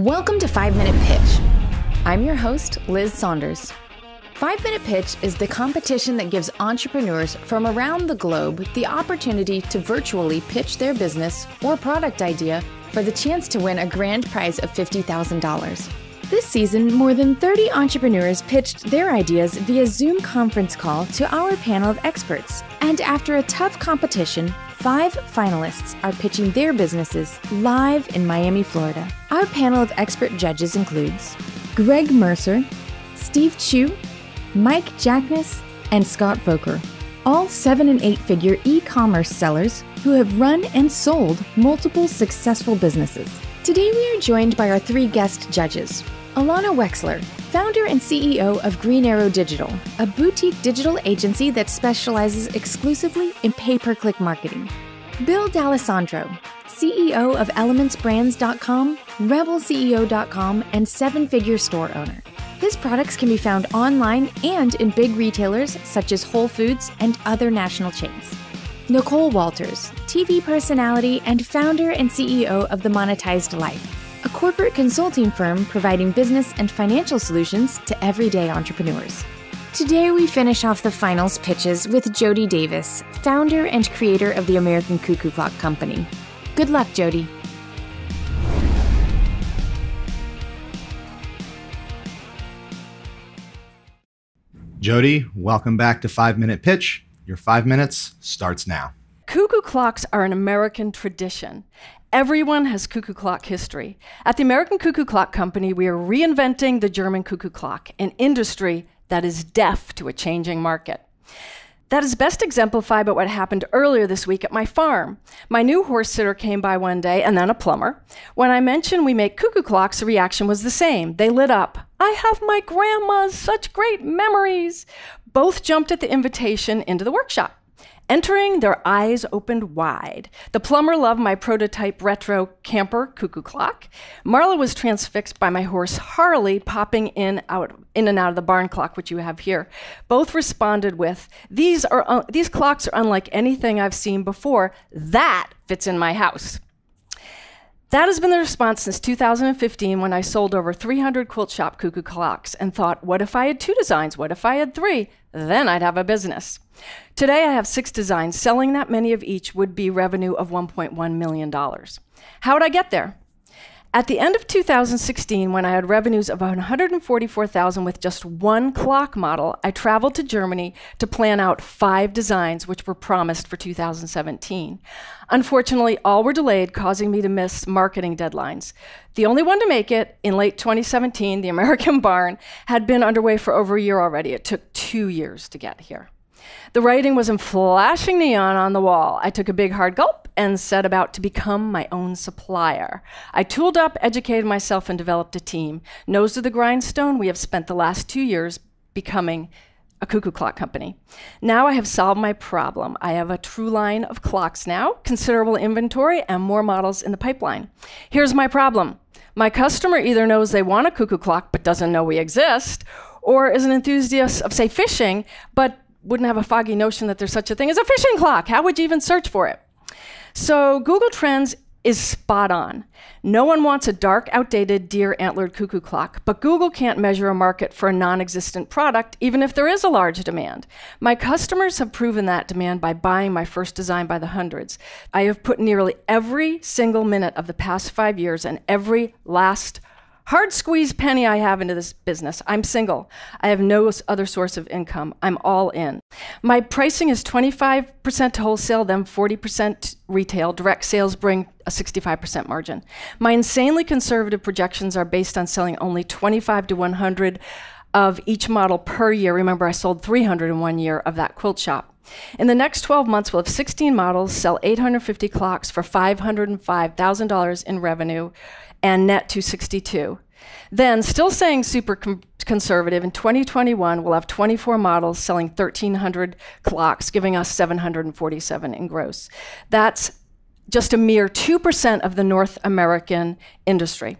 Welcome to 5 Minute Pitch. I'm your host, Liz Saunders. 5 Minute Pitch is the competition that gives entrepreneurs from around the globe the opportunity to virtually pitch their business or product idea for the chance to win a grand prize of $50,000. This season, more than 30 entrepreneurs pitched their ideas via Zoom conference call to our panel of experts. And after a tough competition, five finalists are pitching their businesses live in Miami, Florida. Our panel of expert judges includes Greg Mercer, Steve Chou, Mike Jackness, and Scott Voelker, all seven and eight figure e commerce sellers who have run and sold multiple successful businesses. Today we are joined by our three guest judges Alana Wexler, founder and CEO of Green Arrow Digital, a boutique digital agency that specializes exclusively in pay per click marketing. Bill D'Alessandro, CEO of ElementsBrands.com, RebelCEO.com, and seven figure store owner. His products can be found online and in big retailers such as Whole Foods and other national chains. Nicole Walters, TV personality and founder and CEO of The Monetized Life a corporate consulting firm providing business and financial solutions to everyday entrepreneurs. Today, we finish off the finals pitches with Jodie Davis, founder and creator of the American Cuckoo Clock Company. Good luck, Jodie. Jodie, welcome back to Five Minute Pitch. Your five minutes starts now. Cuckoo clocks are an American tradition. Everyone has cuckoo clock history. At the American Cuckoo Clock Company, we are reinventing the German cuckoo clock, an industry that is deaf to a changing market. That is best exemplified by what happened earlier this week at my farm. My new horse sitter came by one day and then a plumber. When I mentioned we make cuckoo clocks, the reaction was the same. They lit up. I have my grandma's such great memories. Both jumped at the invitation into the workshop. Entering, their eyes opened wide. The plumber loved my prototype retro camper cuckoo clock. Marla was transfixed by my horse Harley popping in out in and out of the barn clock, which you have here. Both responded with, "These are uh, these clocks are unlike anything I've seen before. That fits in my house." That has been the response since 2015 when I sold over 300 quilt shop cuckoo clocks and thought, what if I had two designs? What if I had three? Then I'd have a business. Today I have six designs. Selling that many of each would be revenue of $1.1 million. How would I get there? At the end of 2016, when I had revenues of 144,000 with just one clock model, I traveled to Germany to plan out five designs which were promised for 2017. Unfortunately, all were delayed, causing me to miss marketing deadlines. The only one to make it in late 2017, the American Barn, had been underway for over a year already. It took two years to get here. The writing was in flashing neon on the wall. I took a big hard gulp and set about to become my own supplier. I tooled up, educated myself, and developed a team. Nose to the grindstone, we have spent the last two years becoming a cuckoo clock company. Now I have solved my problem. I have a true line of clocks now, considerable inventory, and more models in the pipeline. Here's my problem. My customer either knows they want a cuckoo clock but doesn't know we exist, or is an enthusiast of, say, fishing, but wouldn't have a foggy notion that there's such a thing as a fishing clock. How would you even search for it? So Google Trends is spot on. No one wants a dark, outdated, deer antlered cuckoo clock, but Google can't measure a market for a non existent product, even if there is a large demand. My customers have proven that demand by buying my first design by the hundreds. I have put nearly every single minute of the past five years and every last hard squeeze penny I have into this business. I'm single. I have no other source of income. I'm all in. My pricing is 25% wholesale, then 40% retail. Direct sales bring a 65% margin. My insanely conservative projections are based on selling only 25 to 100 of each model per year. Remember, I sold 300 in one year of that quilt shop. In the next 12 months, we'll have 16 models, sell 850 clocks for $505,000 in revenue, and net 262. Then, still saying super conservative, in 2021, we'll have 24 models selling 1,300 clocks, giving us 747 in gross. That's just a mere 2% of the North American industry.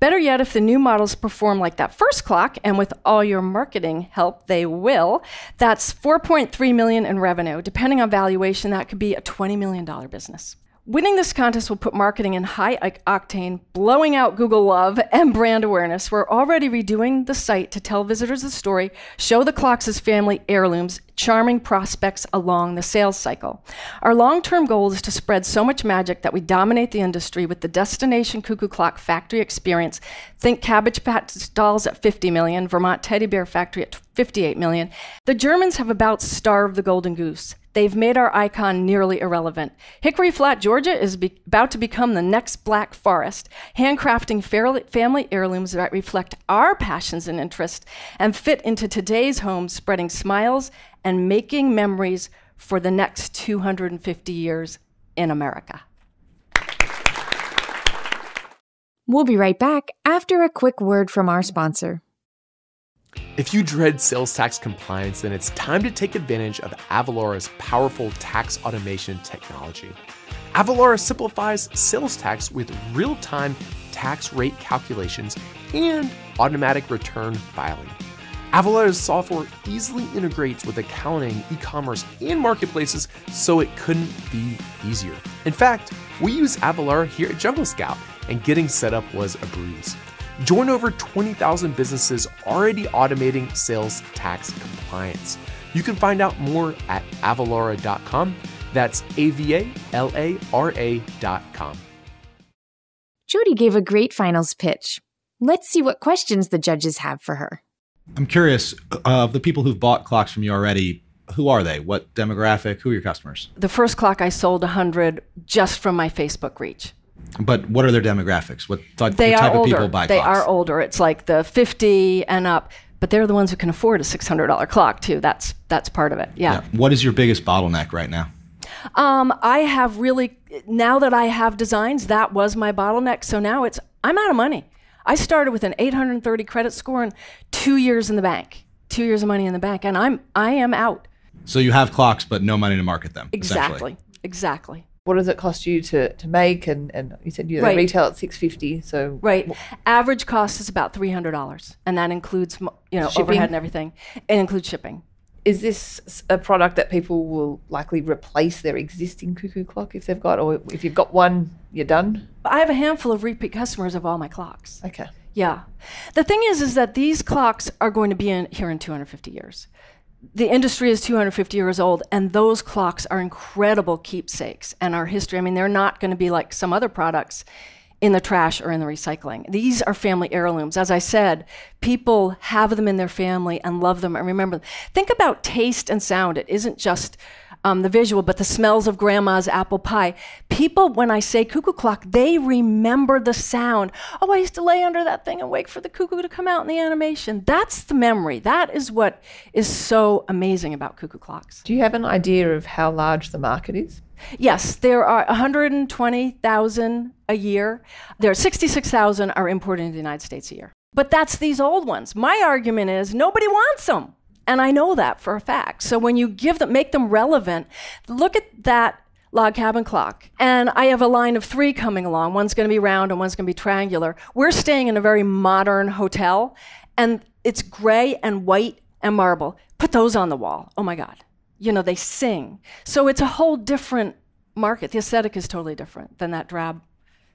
Better yet, if the new models perform like that first clock, and with all your marketing help, they will, that's 4.3 million in revenue. Depending on valuation, that could be a $20 million business. Winning this contest will put marketing in high octane, blowing out Google love and brand awareness. We're already redoing the site to tell visitors the story, show the clocks as family heirlooms, charming prospects along the sales cycle. Our long term goal is to spread so much magic that we dominate the industry with the destination cuckoo clock factory experience. Think Cabbage Patch dolls at 50 million, Vermont Teddy Bear Factory at 58 million. The Germans have about starved the golden goose. They've made our icon nearly irrelevant. Hickory Flat, Georgia is be- about to become the next Black Forest, handcrafting family heirlooms that reflect our passions and interests and fit into today's home, spreading smiles and making memories for the next 250 years in America. We'll be right back after a quick word from our sponsor. If you dread sales tax compliance, then it's time to take advantage of Avalara's powerful tax automation technology. Avalara simplifies sales tax with real time tax rate calculations and automatic return filing. Avalara's software easily integrates with accounting, e commerce, and marketplaces, so it couldn't be easier. In fact, we use Avalara here at Jungle Scout, and getting set up was a breeze. Join over 20,000 businesses already automating sales tax compliance. You can find out more at avalara.com. That's A V A L A R A.com. Jodie gave a great finals pitch. Let's see what questions the judges have for her. I'm curious uh, of the people who've bought clocks from you already. Who are they? What demographic? Who are your customers? The first clock I sold 100 just from my Facebook reach. But what are their demographics? What, th- they what type are of people buy They clocks? They are older. It's like the 50 and up, but they're the ones who can afford a $600 clock too. That's that's part of it. Yeah. Yeah. What is your biggest bottleneck right now? Um, I have really now that I have designs, that was my bottleneck. So now it's I'm out of money. I started with an 830 credit score and two years in the bank, two years of money in the bank, and I'm I am out. So you have clocks, but no money to market them. Exactly. Exactly. What does it cost you to, to make? And, and you said you Right. retail at six fifty. So Right. Average cost is about three hundred dollars, and that includes you know Shipping? overhead and everything. It includes shipping. is this a product that people will likely replace their existing cuckoo clock if they've got, or if you've got one, you're done? I have a handful of repeat customers of all my clocks. Okay. Yeah. The thing is, is that these clocks are going to be in here in 250 years. The industry is 250 years old, and those clocks are incredible keepsakes and our history. I mean, they're not going to be like some other products in the trash or in the recycling. These are family heirlooms. As I said, people have them in their family and love them and remember them. Think about taste and sound. It isn't just um, the visual, but the smells of grandma's apple pie. People, when I say cuckoo clock, they remember the sound. Oh, I used to lay under that thing and wait for the cuckoo to come out in the animation. That's the memory. That is what is so amazing about cuckoo clocks. Do you have an idea of how large the market is? Yes, there are 120,000 a year. There are 66,000 are imported into the United States a year. But that's these old ones. My argument is nobody wants them. And I know that for a fact. So when you give them, make them relevant, look at that log cabin clock. And I have a line of three coming along. One's going to be round and one's going to be triangular. We're staying in a very modern hotel, and it's gray and white and marble. Put those on the wall. Oh my God. You know, they sing. So it's a whole different market. The aesthetic is totally different than that drab,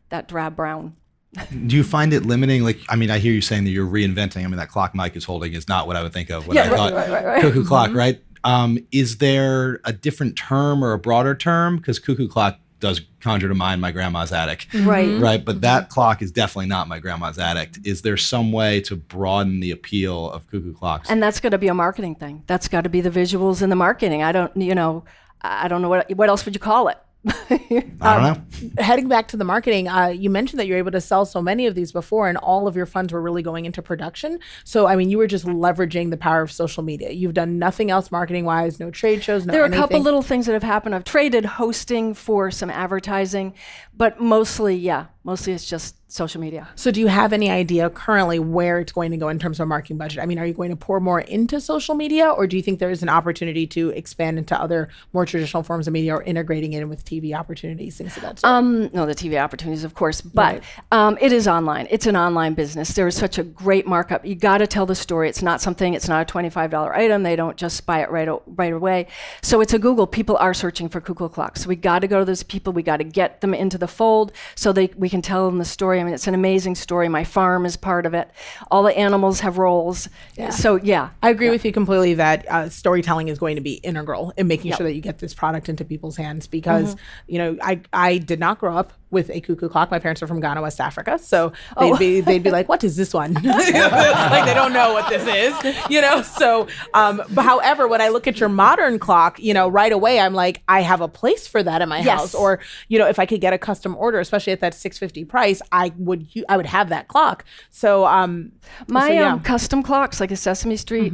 that drab brown. Do you find it limiting? Like, I mean, I hear you saying that you're reinventing. I mean, that clock Mike is holding is not what I would think of when Yeah, I right, thought right, right, right. cuckoo clock, mm-hmm. right? Um, is there a different term or a broader term? Because cuckoo clock does conjure to mind my grandma's attic, mm-hmm. Right. right? But mm-hmm. that clock is definitely not my grandma's attic. Is there some way to broaden the appeal of cuckoo clocks? And that's got to be a marketing thing. That's got to be the visuals and the marketing. I don't, you know, I don't know what what else would you call it. I don't know. heading back to the marketing, uh, you mentioned that you're able to sell so many of these before, and all of your funds were really going into production. So, I mean, you were just leveraging the power of social media. You've done nothing else marketing wise, no trade shows, no there are a couple little things that have happened. I've traded hosting for some advertising, but mostly, yeah, Mostly it's just social media. So, do you have any idea currently where it's going to go in terms of marketing budget? I mean, are you going to pour more into social media, or do you think there is an opportunity to expand into other more traditional forms of media or integrating it in with TV opportunities, things of that sort? Um, no, the TV opportunities, of course, but um, it is online. It's an online business. There is such a great markup. You got to tell the story. It's not something. It's not a twenty-five dollar item. They don't just buy it right o- right away. So it's a Google. People are searching for cuckoo clocks. So we got to go to those people. We got to get them into the fold so they we can tell them the story. I mean, it's an amazing story. My farm is part of it. All the animals have roles. So yeah, I agree with you completely that uh, storytelling is going to be integral in making sure that you get this product into people's hands because you know I I did not grow up with a cuckoo clock. My parents are from Ghana, West Africa, so they'd be they'd be like, "What is this one?" like they don't know what this is, you know. So, um, but however, when I look at your modern clock, you know, right away I'm like, I have a place for that in my Yes. house, or you know, if I could get a custom order, especially at that six fifty price, I would I would have that clock. So, um, my so, yeah. um, custom clocks, like a Sesame Street,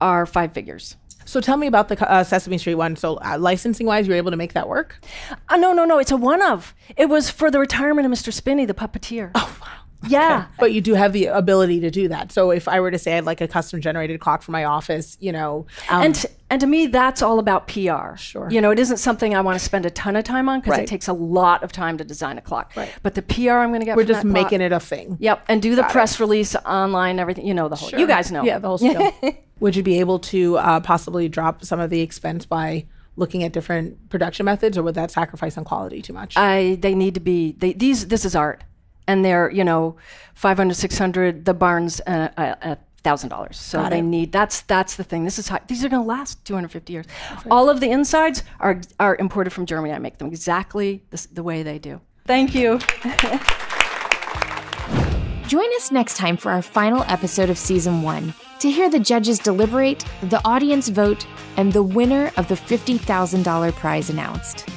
are five figures. So tell me about the uh, Sesame Street one. So uh, licensing wise, you were able to make that work. Uh, no, no, no. It's a one of. It was for the retirement of Mr. Spinney, the puppeteer. Oh, wow. Yeah. But you do have the ability to do that. So if I were to say I'd like a custom generated clock for my office, you know, um, and and to me, that's all about PR. Sure. You know, it isn't something I want to spend a ton of time on because Right. it takes a lot of time to design a clock. Right. But the PR I'm going to get we're from just that clock- making it a thing. Yep, and do the press release online, everything. You know the whole. Sure. You guys know. Yeah, the whole spiel. would you be able to uh, possibly drop some of the expense by looking at different production methods, or would that sacrifice on quality too much? I they need to be they, these this is art and they're you know 500 600 the barns uh, uh, a thousand dollars. So Got they it. need that's that's the thing. This is high these are going to last 250 years. All of the insides are are imported from germany. I make them exactly the, the way they do. Thank you. Join us next time for our final episode of season one to hear the judges deliberate, the audience vote, and the winner of the $50,000 prize announced.